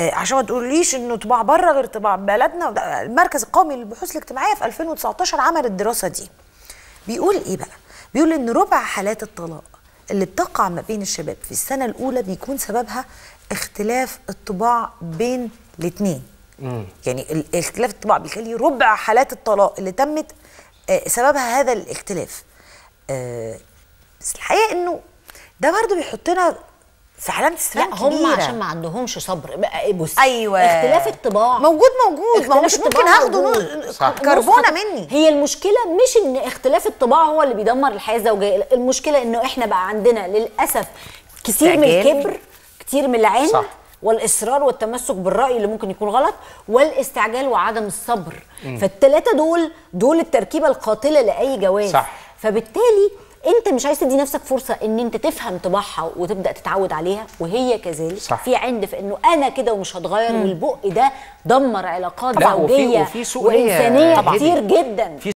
آه، عشان ما تقوليش إنه طباع بره غير طباع بلدنا. المركز القومي للبحوث الاجتماعية في 2019 عمل الدراسة دي. بيقول إيه بقى؟ بيقول إن ربع حالات الطلاق اللي بتقع ما بين الشباب في السنة الأولى بيكون سببها اختلاف الطباع بين الاثنين يعني اختلاف الطباع بيخلي ربع حالات الطلاق اللي تمت آه، سببها هذا الاختلاف. آه، بس الحقيقة إنه ده برضه بيحطنا في علامه استفهام لا هم كبيرة. عشان ما عندهمش صبر بقى بص أيوه اختلاف الطباع موجود موجود ما هو مش ممكن هاخده. كربونة مني هي المشكلة مش إن اختلاف الطباع هو اللي بيدمر الحياة الزوجية المشكلة إنه إحنا بقى عندنا للأسف كتير من. الكبر كتير من العند صح. والإصرار والتمسك بالرأي اللي ممكن يكون غلط والاستعجال وعدم الصبر فالثلاثه دول دول التركيبة القاتلة لأي جواز صح. فبالتالي انت مش عايز تدي نفسك فرصة ان انت تفهم طباعها وتبدأ تتعود عليها وهي كذلك صح. في عند في انه أنا كده ومش هتغير والبق ده دمر علاقات لا، وفي- زوجية وفي سوء نية وإنسانية. كتير جدا في